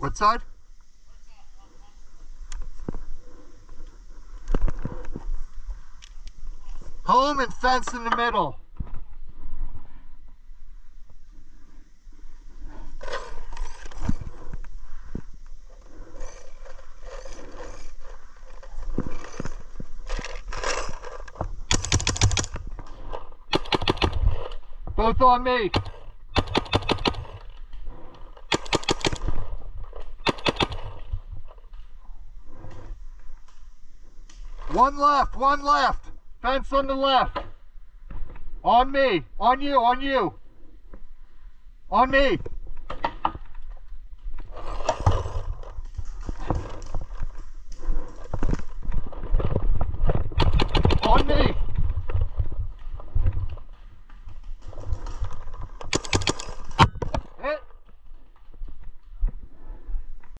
What side? Home and fence in the middle. Both on me. One left, one left. Fence on the left. On me, on you, on you. On me. On me.